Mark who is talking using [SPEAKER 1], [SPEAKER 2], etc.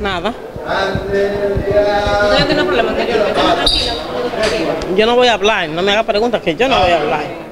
[SPEAKER 1] Nada.
[SPEAKER 2] Yo-
[SPEAKER 1] no voy a hablar. No me haga preguntas que yo no voy a hablar.